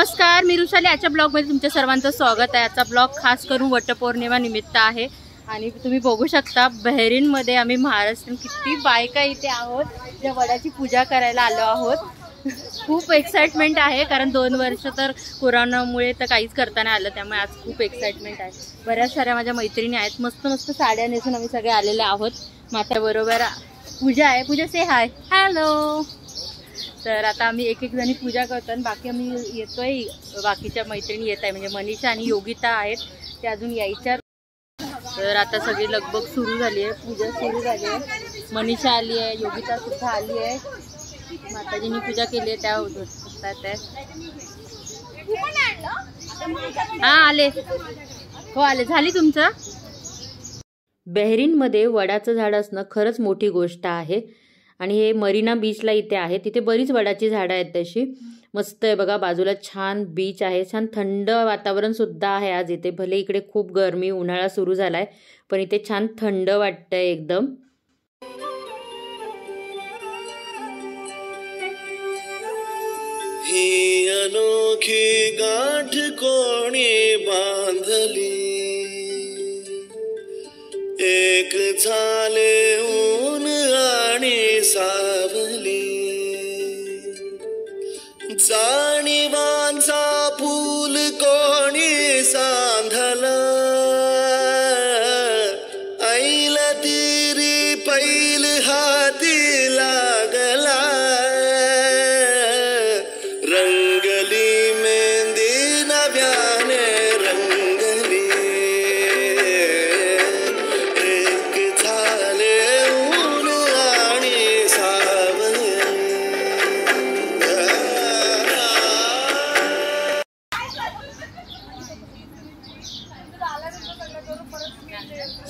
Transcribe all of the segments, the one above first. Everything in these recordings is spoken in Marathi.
नमस्कार मी रुशाली. आजच्या ब्लॉगमध्ये तुमच्या सर्वांचं स्वागत आहे. आजचा ब्लॉग खास करून वटपौर्णिमा निमित्त आहे. आणि तुम्ही बघू शकता बहरीनमध्ये आम्ही महाराष्ट्र किती बायका इथे आहोत. ज्या वडाची पूजा करायला आलो आहोत. खूप एक्साइटमेंट आहे कारण दोन वर्ष तर कोरोनामुळे तर काहीच करता नाही आलं. त्यामुळे आज खूप एक्साइटमेंट आहे. बऱ्याच साऱ्या माझ्या मैत्रिणी आहेत. मस्त मस्त साड्या नेसून आम्ही सगळे आलेले आहोत. मात्याबरोबर पूजा आहे. पूजा से हाय हॅलो तर आता आम्ही एक एक जणी पूजा करतो आणि बाकी आम्ही येतोय. बाकीच्या मैत्रिणी येत आहे म्हणजे मनीषा आणि योगिता आहेत. ते अजून यायच्या. तर आता सगळी लगबग सुरू झाली आहे. पूजा सुरू झाली आहे. मनीषा आली आहे. योगिता सुद्धा आली आहे. माताजींनी पूजा केली आहे. त्या होतात हा आले. हो आले. झाली तुमचं? बहरीनमध्ये वडाचं झाड असणं खरंच मोठी गोष्ट आहे. आणि हे मरीना बीचला इथे आहे. तिथे बरीच वडाची झाडं आहेत तशी. मस्त आहे बघा बाजूला छान बीच आहे. छान थंड वातावरण सुद्धा आहे आज इथे. भले इकडे खूप गरमी उन्हाळा सुरू झालाय पण इथे छान थंड वाटतंय एकदम. ही अनोखी गाठ कोणी बांधली? एक झाले आणि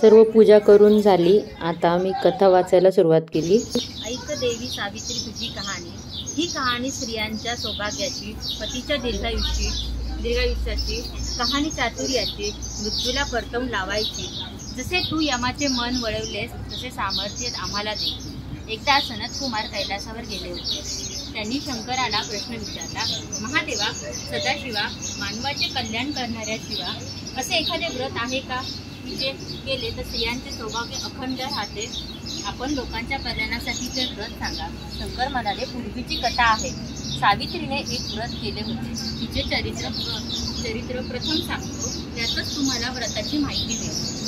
सर्व पूजा करून झाली. आता मी कथा वाचायला सुरुवात केली. ऐक देवी सावित्री तुझी कहाणी. ही कहाणी स्त्रियांच्या सौभाग्याची पतीच्या दीर्घायुषी दीर्घायुष्याची कहाणी चातुर्याची मृत्यूला परतवून लावायची. जसे तू यमाचे मन वळवलेस तसे सामर्थ्य आम्हाला दे. एकदा सनत कुमार कैलासावर गेले होते. त्यांनी शंकराला प्रश्न विचारला महादेवा सदाशिवा मानवाचे कल्याण करणाऱ्या शिवा असे एखादे व्रत आहे का? की केले तर स्त्रियांचे सौभाग्य अखंड राहते. आपण लोकांच्या कल्याणासाठी ते व्रत सांगा. शंकर म्हणाले पूर्वीची कथा आहे. सावित्रीने एक व्रत केले होते. तिचे चरित्र चरित्र प्रथम सांगतो. त्यातच तुम्हाला व्रताची माहिती मिळते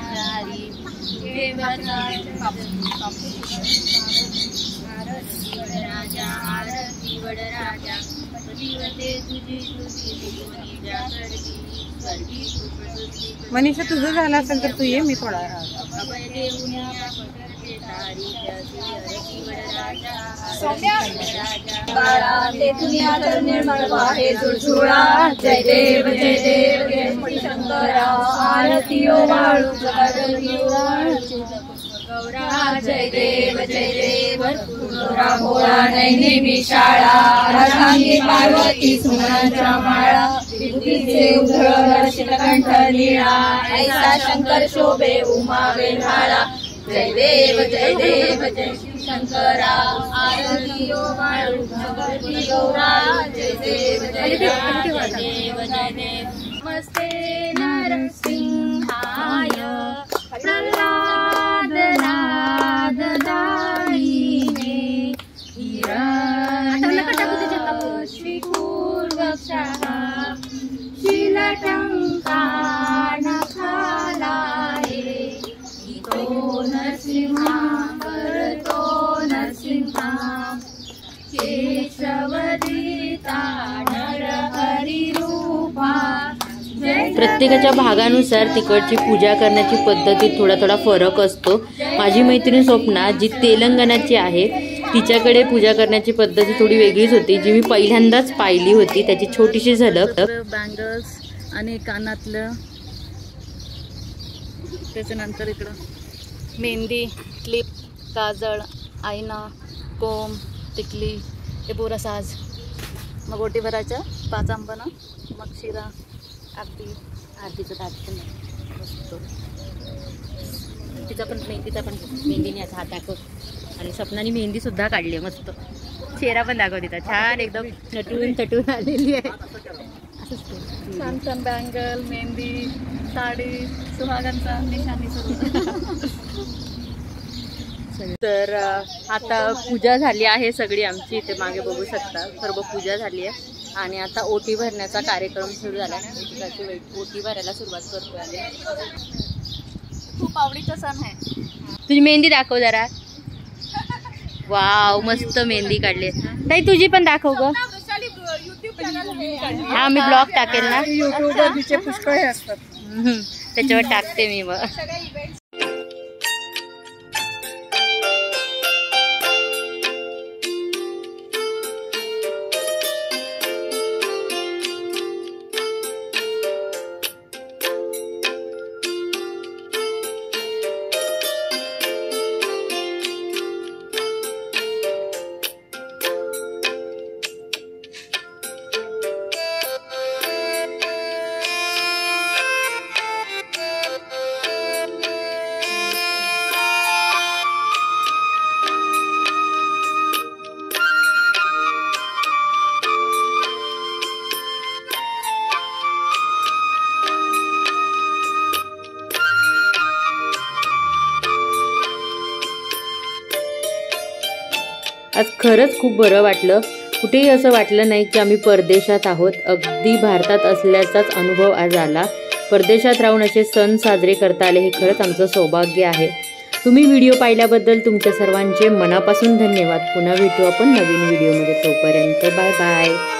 चारी देवाचा राजा आरती वड राजा पतिवते तुझी तुझी मनीषा तुझं झालं असेल तर तू ये मी थोडा अभय पकडते तारी झुळझुळा. जय देव जय देव शंकरा वाळू गौरा जय देव जय देव. गौरा भोळा पार्वती सुमनांच्या माळा. विभूतीचे उधळ लीळा ऐसा शंकर शोभे उमा वेल्हाळा जय देव जय देव जय शिव शंकरा आरतियो भगवती गौरा जय देव जय देव जय देव नमस्ते नरसिंहाय प्रत्येकाच्या भागानुसार तिकडची पूजा करण्याची पद्धतीत थोडा थोडा फरक असतो. माझी मैत्रीण स्वप्ना जी तेलंगणाची आहे तिच्याकडे पूजा करण्याची पद्धती थोडी वेगळीच होती. जी मी पहिल्यांदाच पाहिली होती. त्याची छोटीशी झलक. बँगल्स आणि कानातलं. त्याच्यानंतर इकडं मेहंदी क्लिप काजळ आईना कोंब टिकली हे पुरा साज. मग ओटी भरायच्या पाच मग शिरा आरती आरतीचं ताट पण. मस्त तिचा पण मेहंदीचा पण मेहंदीने असा हात दाखव. आणि स्वप्नाने मेहंदी सुद्धा काढली आहे मस्त. चेहरा पण दाखव तिचा. छान एकदम नटून तटून आलेली आहे. असंच करू. छान छान बँगल मेहंदी साडी सुहागांचा निशाणी सुरू तर आता पूजा झाली आहे सगळी आमची. इथे मागे बघू शकता. सर्व पूजा झाली आहे. आणि आता ओटी भरण्याचा कार्यक्रम सुरू झाला आहे. ओटी भरायला सुरुवात आम्ही. खूप आवडीचा सण आहे. तुझी मेहंदी दाखव जरा. वाव मस्त मेहंदी काढली. ताई तुझी पण दाखव ग. हा मी ब्लॉग टाकेल ना. पुष्कळ हे असतात. त्याच्यावर टाकते मी मग. आज खरंच खूप बरं वाटलं. कुठेही असं वाटलं नाही की आम्ही परदेशात आहोत. अगदी भारतात असल्याचाच अनुभव आज आला. परदेशात राहून असे सण साजरे करता आले हे खरंच आमचं सौभाग्य आहे. तुम्ही व्हिडिओ पाहिल्याबद्दल तुमच्या सर्वांचे मनापासून धन्यवाद. पुन्हा भेटू आपण नवीन व्हिडिओमध्ये. तोपर्यंत बाय बाय.